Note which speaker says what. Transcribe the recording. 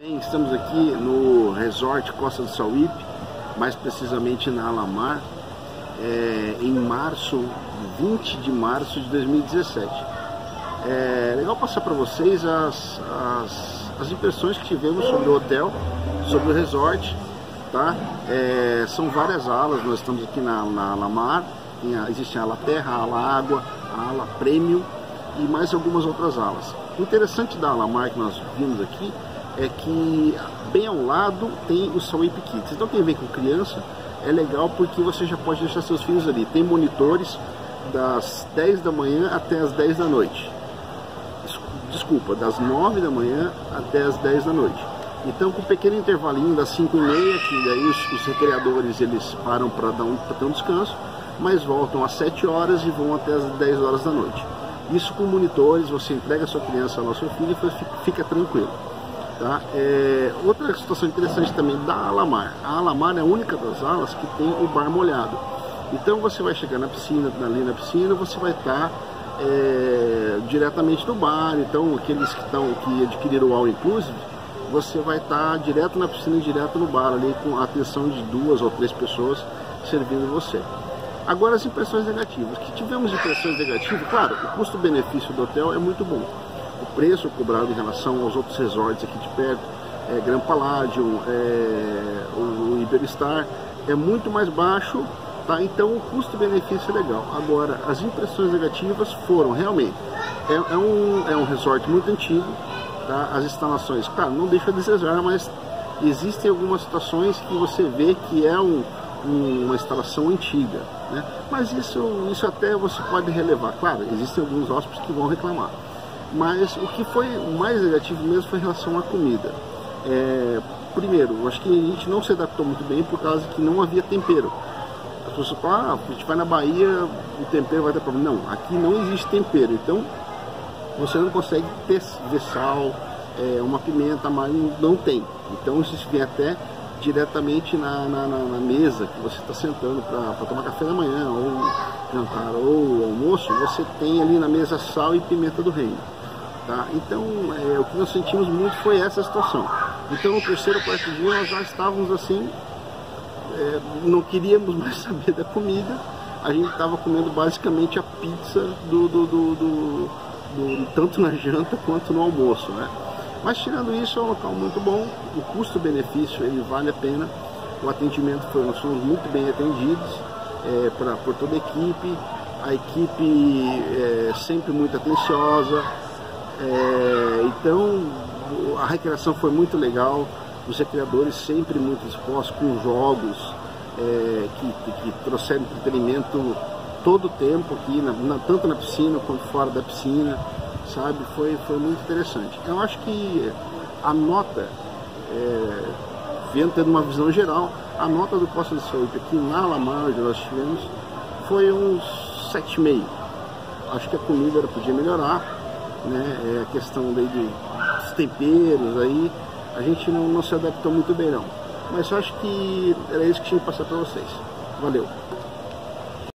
Speaker 1: Bem, estamos aqui no Resort Costa do Sauípe, mais precisamente na Alamar, é, em março, 20 de março de 2017. É legal passar para vocês as, as, as, impressões que tivemos sobre o hotel, sobre o resort, tá? É, são várias alas, nós estamos aqui na, na Alamar, existe a ala terra, a ala água, a ala prêmio e mais algumas outras alas. O interessante da Alamar que nós vimos aqui é que bem ao lado tem o Sawip Kids. Então quem vem com criança é legal porque você já pode deixar seus filhos ali. Tem monitores das 10 da manhã até as 10 da noite. Desculpa, das 9 da manhã até as 10 da noite. Então com um pequeno intervalinho das 5 e meia, que daí os, os recreadores eles param para dar, um, ter um descanso, mas voltam às 7 horas e vão até as 10 horas da noite. Isso com monitores, você entrega a sua criança lá ao seu filho e fica tranquilo. Tá? É, outra situação interessante também da Alamar. A Alamar é a única das alas que tem o bar molhado. Então você vai chegar na piscina, ali na piscina, você vai estar tá, é, diretamente no bar. Então aqueles que, estão, que adquiriram o All Inclusive, você vai estar tá direto na piscina direto no bar ali com a atenção de duas ou três pessoas servindo você. Agora as impressões negativas. Que tivemos impressões negativas, claro, o custo-benefício do hotel é muito bom o preço cobrado em relação aos outros resorts aqui de perto, é, Grand Palladium, é, o Iberstar, é muito mais baixo, tá? então o custo-benefício é legal. Agora, as impressões negativas foram realmente, é, é, um, é um resort muito antigo, tá? as instalações, claro, não deixa a desejar, mas existem algumas situações que você vê que é um, um, uma instalação antiga, né? mas isso, isso até você pode relevar, claro, existem alguns hóspedes que vão reclamar. Mas o que foi mais negativo mesmo foi em relação à comida. É, primeiro, acho que a gente não se adaptou muito bem por causa que não havia tempero. As pessoas falam, ah, a gente vai na Bahia, o tempero vai ter problema. Não, aqui não existe tempero, então você não consegue ter, ver sal, é, uma pimenta, mas não tem. Então isso vem até diretamente na, na, na, mesa que você está sentando para tomar café da manhã, ou jantar, ou almoço, você tem ali na mesa sal e pimenta do reino. Tá? Então, é, o que nós sentimos muito foi essa situação. Então, no terceiro, quarto dia, nós já estávamos assim, é, não queríamos mais saber da comida, a gente estava comendo basicamente a pizza do, do, do, do tanto na janta quanto no almoço. Né? Mas tirando isso, é um local muito bom, o custo-benefício ele vale a pena, o atendimento foi, nós fomos muito bem atendidos é, pra, por toda a equipe, a equipe é sempre muito atenciosa, é, então a recreação foi muito legal, os recreadores sempre muito dispostos com jogos é, que, que, trouxeram entretenimento todo o tempo aqui, na, na, tanto na piscina quanto fora da piscina, sabe? Foi, foi muito interessante. Eu acho que a nota, é, vendo tendo uma visão geral, a nota do Costa do Saúde aqui na Lamar, onde nós tivemos, foi uns 7,5. Acho que a comida podia melhorar, né? É a questão daí de, dos temperos aí, a gente não, não se adaptou muito bem não. Mas eu acho que era isso que tinha que passar para vocês. Valeu!